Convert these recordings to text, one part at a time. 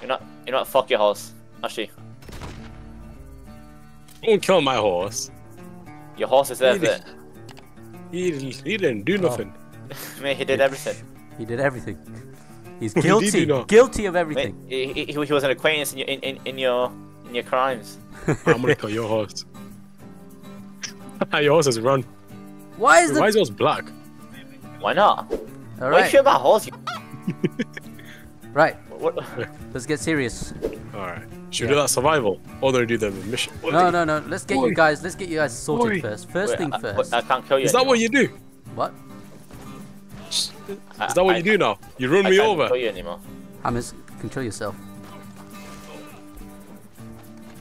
You're not. You're not. Fuck your horse. Actually, Don't kill my horse. your horse is there. Really? He didn't, he didn't do oh. nothing. Mate, he did everything. He did everything. He's What he guilty. Guilty of Mate, everything. he, he, he was an acquaintance in your in, in, in your in your crimes. I'm gonna kill your horse. your horse has run. Why is Why the? is yours black? Why not? All Why you right, shit about horse? Right. What, Let's get serious. Alright. Should we do that survival? Or do we do the mission? No, no, no. Let's get you guys. Let's get you guys sorted Oi. first. First wait, thing I, first. I can't kill you. Is that what you do? what? Is that what you do now? You run me over. I me can't over? kill you anymore. Hammers, control yourself.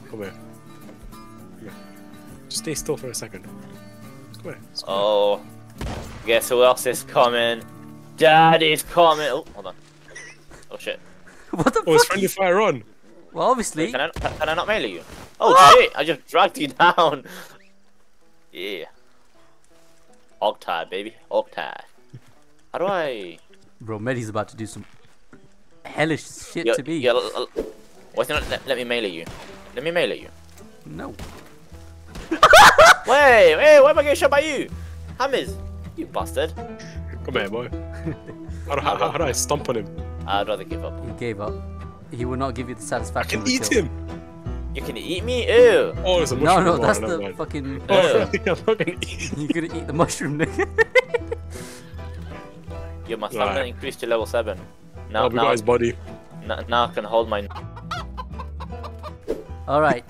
Come here. Come here. Just stay still for a second. Come here. Oh, guess who else is coming? Daddy's coming. Oh, hold on. Oh shit. what the Oh, it's fuck? friendly fire on. Well, obviously. Can I, can, can I not melee you? Oh shit! I just dragged you down. Yeah. Octad, baby. Octad. How do I? Bro, Mehdi's about to do some hellish shit Yo, to me. yo, l- l- why don't let, let me melee you? Let me melee you. No. Wait, wait, why am I getting shot by you? Hammers, you bastard. Come here, boy. How do, how, how do I stomp on him? I'd rather give up. He gave up. He will not give you the I satisfaction. can eat kill. him. You can eat me? Ew. Oh, it's a No, mushroom. no, Oh, that's never the mind. fucking. Oh, I'm not gonna eat. You're gonna eat the mushroom, nigga. Yo, my stamina Right. increased to level 7. Now, Oh, we now, got his body. now, now I can hold my... All right.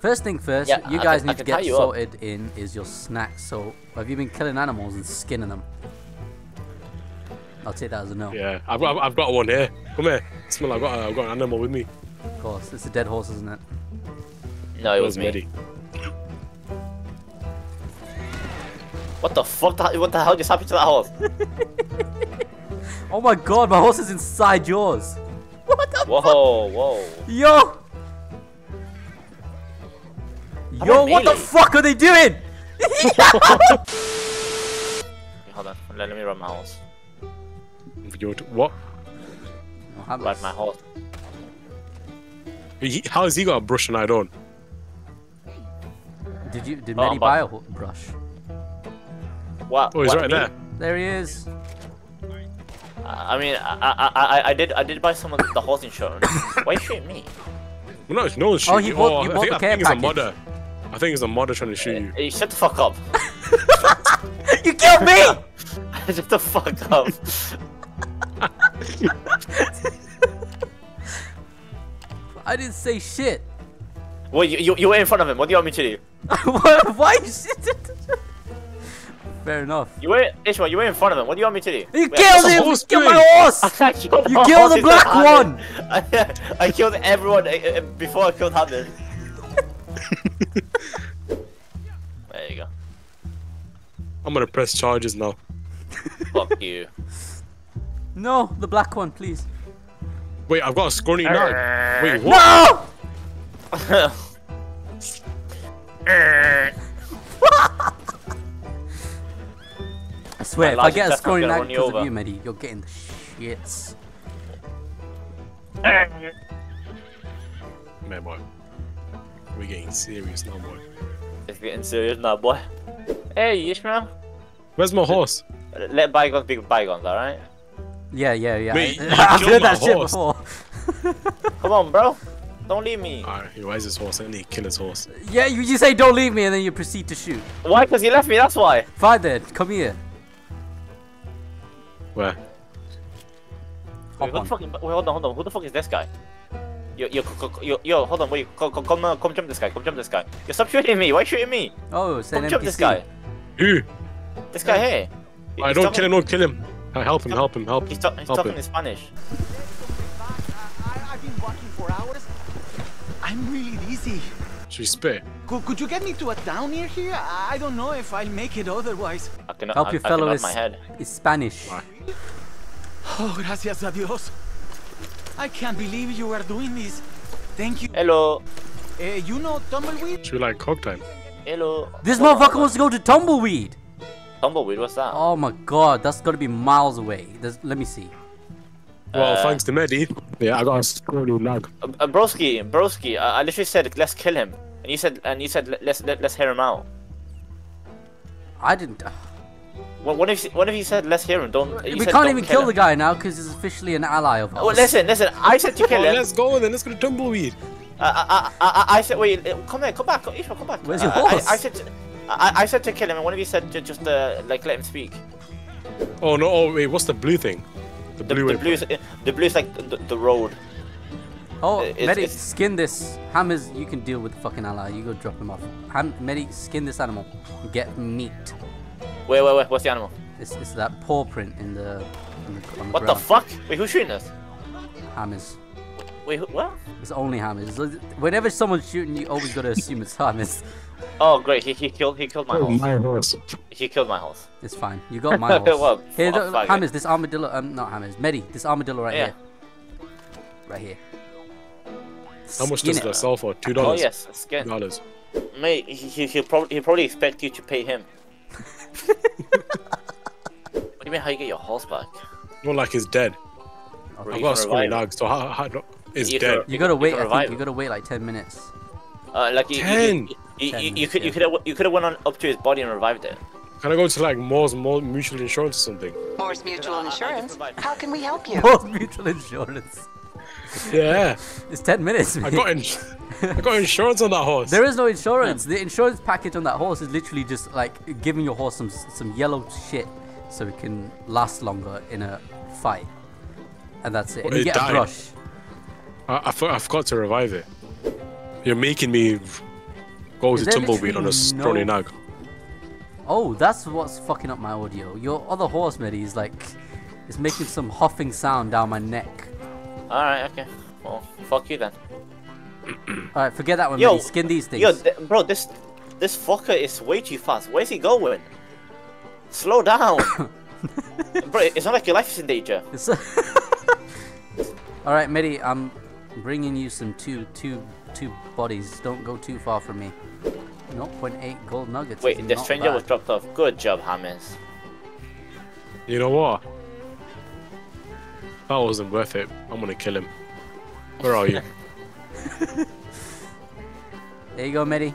First thing first, Yeah, you guys can- need to get you up. sorted in is your snacks. So, have you been killing animals and skinning them? I'll take that as a no. Yeah, I've got, I've got one here. Come here. Smell, I've got, I've got an animal with me. Of course, it's a dead horse, isn't it? No, it was me. Mehdi. What the fuck? the- What the hell just happened to that horse? Oh my god, my horse is inside yours. What the Whoa, whoa. Yo! I'm Yo, on what the fuck are they doing? Hold on, let, let me run my horse. You- What? Ride my horse. He, how has he got a brush and I don't? Did you did Oh, Mehdi buy a ho- brush? What? Oh, he's what, right me? there. There he is. I I mean, I, I, I, I did, I did buy some of the horse insurance. Why you shooting me? Well, no, no one's Oh, shooting you you. bought- oh, you I bought think, the I care think it's a package. modder. I think it's a modder trying to shoot you. Hey, shut the fuck up. You killed me! shut the fuck up. I didn't say shit. Well, you, you, you were in front of him. What do you want me to do? What- Why you shit? Fair enough. You were, Ishmael, you were in front of him. What do you want me to do? You Wait, killed him! You horse killed my horse! I killed You the killed the black instead one! I, I killed everyone uh, uh, before I killed Hamid. there you go. I'm gonna press charges now. Fuck you. No, the black one, please. Wait, I've got a scrawny knife. Wait, what? No! I swear, if I get a death, I'm scoring knife because of you, Mehdi, you're getting the shits. Man, boy. We're getting serious now, boy. it's getting serious now, boy. Hey, Ishmael. Where's my horse? Let bygones be bygones, alright? Yeah, yeah, yeah. Mate, I- you I've killed heard my that shit before. Come on, bro. Don't leave me. Alright, why is his horse? I need to kill his horse. Yeah, you, you say don't leave me and then you proceed to shoot. Why? Because you left me, that's why. Fine then, come here. Where? Wait, Hop who the on. fuck, wait, hold on, hold on. Who the fuck is this guy? Yo, yo, co- co- yo, yo, hold on, wait, come, come, come, uh, come jump this guy, come jump this guy. Yo, stop shooting me, why you shooting me? Oh, it's an Come NPC. jump this guy. Who? This guy here. I He's don't kill him, don't kill him. I help him, help him, help him. ta- he's help talking him. in Spanish. I, I've been walking for hours. I'm really dizzy. Should we spit? Could, could you get me to a town near here? I I don't know if I'll make it otherwise. I can, Help I, your fellow is, my head. is Spanish. Why? Oh, gracias a Dios. I can't believe you are doing this. Thank you. Hello, Uh, you know Tumbleweed? Should we like cock time? hello. This Hold motherfucker hold wants to go to Tumbleweed. On. Tumbleweed, what's that? Oh my god, that's gotta be miles away. There's, let me see. Well, Uh, thanks to Mehdi, Yeah, I got a scrawny nag. Uh, uh, broski, broski. I, I literally said let's kill him, and you said and you said let's let's let, let's hear him out. I didn't. What, what if what if you said let's hear him? Don't. You we said, can't don't even kill him. the guy now because he's officially an ally of ours. Well, listen, listen. I said to Oh, kill him. let's go then. Let's go to tumbleweed. I, I, I, I said, wait, uh, come here, come back, Ishmael, come back. Where's your I- I- horse? I, said, to, I, I said to kill him, and one of you said to just uh, like let him speak. Oh no! Oh wait, what's the blue thing? The The, blue. the waypoint. blue's the blue's like the, the road. Oh, It's- Mehdi, it's- skin this. Hammers, you can deal with the fucking ally. You go drop him off. Ham, Mehdi, skin this animal. Get meat. Wait, wait, wait. What's the animal? It's, it's that paw print in the, in the on the What the fuck? Wait, who's shooting us? Hammers. Wait, who, what? It's only hammers. Whenever someone's shooting, you always gotta assume it's hammers. Oh, great. He, he killed he killed my Oh, horse. my horse. He killed my horse. It's fine. You got my horse. Well, here, fuck, look, fuck it. This armadillo. Um, not hammers. Mehdi, this armadillo right Yeah. here. Right here. How much does it. that sell for? Two dollars. Oh yes, skin. Dollars. Mate, he, he, he'll probably he'll probably expect you to pay him. what do you mean? How you get your horse back? Not like he's dead. You I've got a scrawny nag, so how, how, no, it's You dead. can- You gotta wait. can I think you gotta wait like ten minutes. Uh, like you, you- Ten. You, you, Ten you, you minutes, could you could have you could have went on up to his body and revived it. Can I go to like Moore's Mutual Insurance or something? Morse Mutual I- I just Insurance. How can we help you? Both mutual insurance. Yeah, It's ten minutes. I mate. got in, I got insurance on that horse. There is no insurance. The insurance package on that horse is literally just like giving your horse some some yellow shit so it can last longer in a fight, and that's it. And Well, you it get a died. brush. I, I, for- I forgot to revive it. You're making me go Is to there tumbleweed on a literally scrawny no- nag. Oh, that's what's fucking up my audio. Your other horse, Mehdi, is like, is making some huffing sound down my neck. All right, okay. Well, fuck you then. All right, forget that one, Yo, Mehdi. Skin these things. Yo, th- bro, this this fucker is way too fast. Where's he going? Slow down. bro, it's not like your life is in danger. All right, Mehdi, I'm bringing you some two, two, two bodies. Don't go too far from me. 0.8 gold nuggets. Wait, is the not stranger bad. was dropped off. Good job, Hammers. You know what? That wasn't worth it. I'm gonna kill him. Where are you? There you go, Mehdi.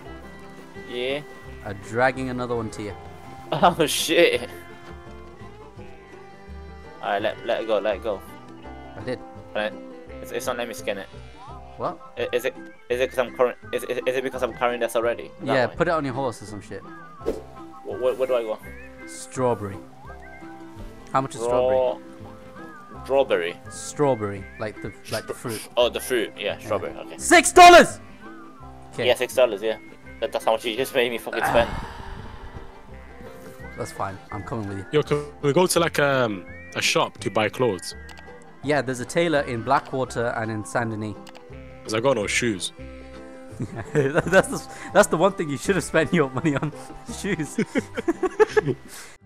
Yeah. I'm dragging another one to you. Oh shit. Alright, let let it go, let it go. I did. Alright. It's, it's not let me skin it. What? I- Is it is it because I'm current? Is, is, is it because I'm carrying this already? That yeah, way? put it on your horse or some shit. Wh- Where, where do I go? Strawberry. How much is strawberry? Strawberry. Strawberry, like the like the fruit. Oh, the fruit. Yeah, strawberry. Okay. Six dollars. Okay, Yeah, six dollars. Yeah. That, that's how much you just made me fucking spend. that's fine. I'm coming with you. Yo, can we go to like um, a shop to buy clothes? Yeah, there's a tailor in Blackwater and in Saint Denis. Cause I got no shoes. that's the, that's the one thing you should have spent your money on shoes.